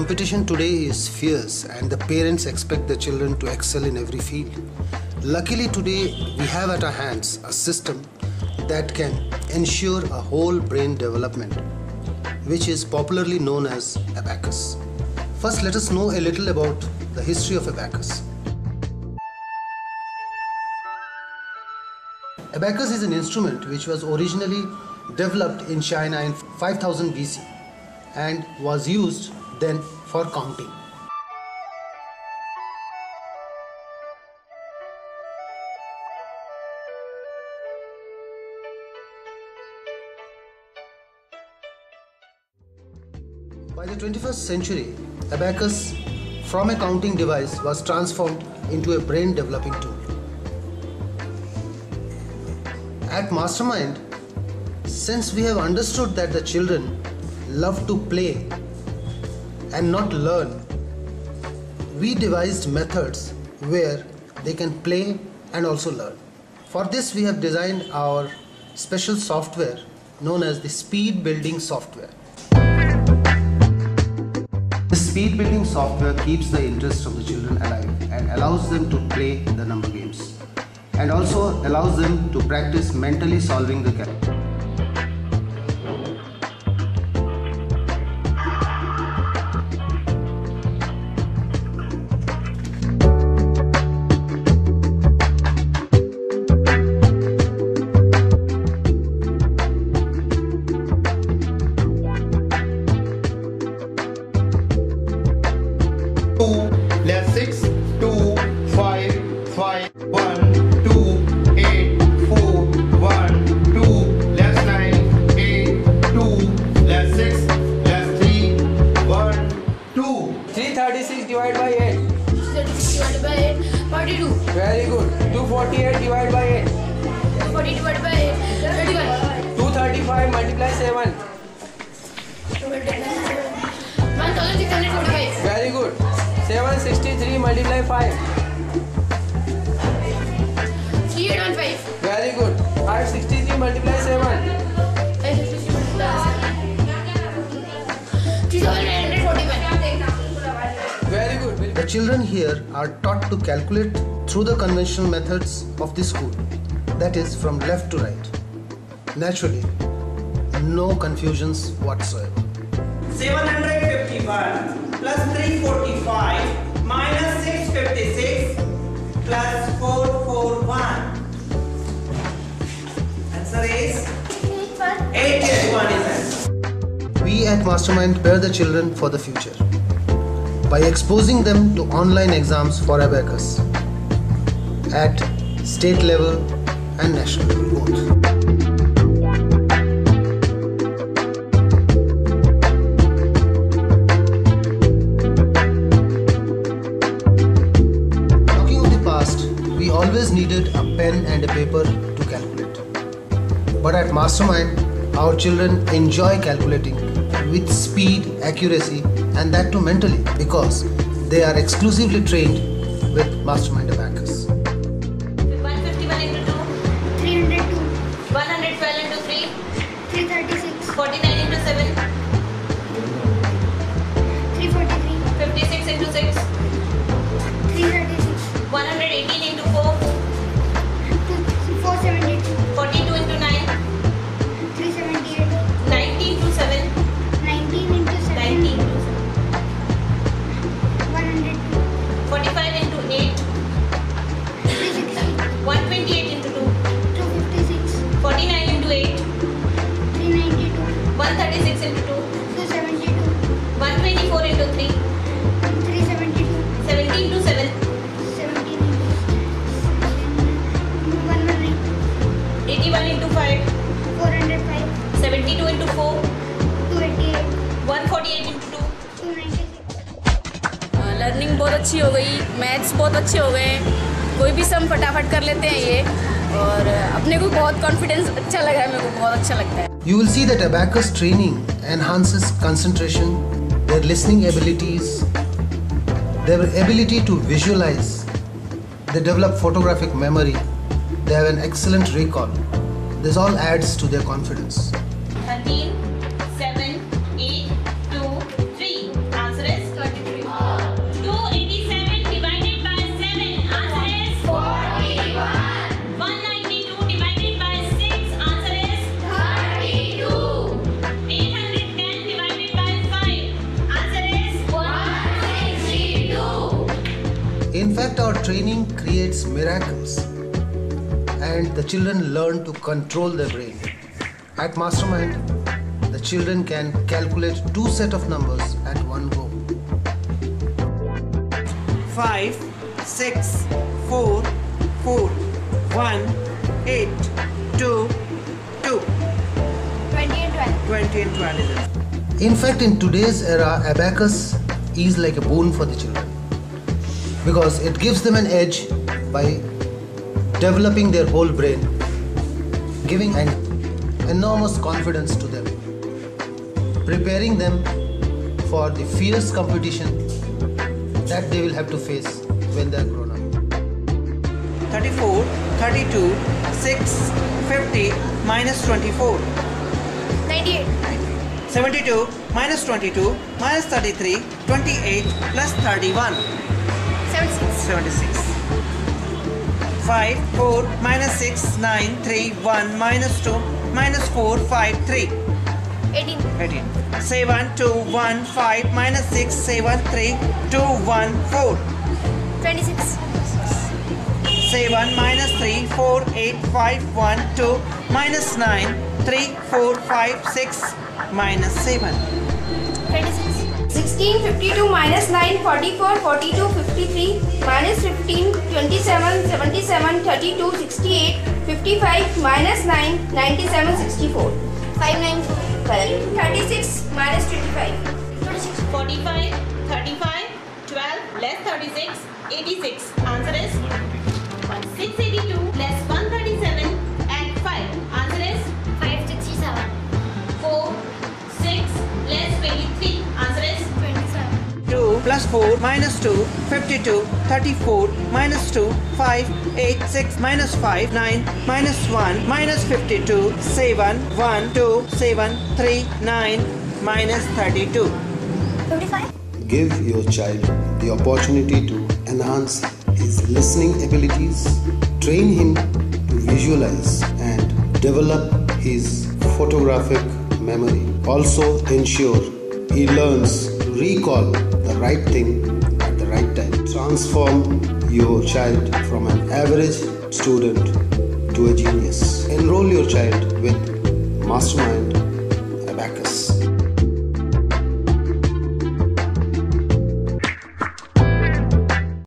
competition today is fierce and the parents expect their children to excel in every field. Luckily, today we have at our hands a system that can ensure a whole brain development, which is popularly known as abacus. First, let us know a little about the history of abacus. Abacus is an instrument which was originally developed in China in 5000 BC and was used then for counting. By the 21st century, abacus from a counting device was transformed into a brain developing tool. At Mastermind, since we have understood that the children love to play and not learn, we devised methods where they can play and also learn. For this, we have designed our special software known as the speed building software. The speed building software keeps the interest of the children alive and allows them to play the number games and also allows them to practice mentally solving the calculus. Multiply 5. 3815. Very good. 563 multiply 7. 3945. Very good. The children here are taught to calculate through the conventional methods of the school, that is, from left to right. Naturally, no confusions whatsoever. 751 plus 345 minus 656 plus 441. Answer is 881 is answer. We at Mastermind prepare the children for the future by exposing them to online exams for abacus at state level and national level both. Mastermind, our children enjoy calculating with speed, accuracy, and that too mentally because they are exclusively trained with Mastermind Abacus. अच्छी हो गई, maths बहुत अच्छे हो गए, कोई भी सम फटाफट कर लेते हैं ये, और अपने को बहुत कॉन्फिडेंस अच्छा लग रहा है, मेरे को बहुत अच्छा लगता है। You will see that abacus training enhances concentration their listening abilities their ability to visualise they develop photographic memory they have an excellent recall this all adds to their confidence Hands-on training creates miracles and the children learn to control their brain. At Mastermind, the children can calculate two set of numbers at one go. Five, six, four, four, one, eight, two, two. 20 and 12. 20 and 12. In fact, in today's era, abacus is like a boon for the children because it gives them an edge by developing their whole brain, giving an enormous confidence to them, preparing them for the fierce competition that they will have to face when they are grown up. 34, 32, 6, 50, minus 24. 98. 72, minus 22, minus 33, 28, plus 31. 76. 76. 5, 4, minus 6, 9, 3, 1, minus 2, minus 4, 5, 3. 18. 18. 7, 2, 1, 5, minus 6, 7, 3, 2, 1, 4. 26. 7, minus 3, 4, 8, 5, 1, 2, minus 9, 3, 4, 5, 6, minus 7. 26. 16, 52 minus 9, 44, 42, 53, minus 15, 27, 77, 32, 68, 55, minus 9, 97, 64. 594. Correct. 36 minus 25. 26. 45, 35, 12, less 36, 86. Answer is 682 2 plus 4 minus 2 52 34 minus 2 5 8 6 minus 5 9 minus 1 minus 52 7 1 2 7 3 9 minus 32 55. Give your child the opportunity to enhance his listening abilities, train him to visualize and develop his photographic memory. Also, ensure he learns to recall the right thing at the right time. Transform your child from an average student to a genius. Enroll your child with Mastermind Abacus.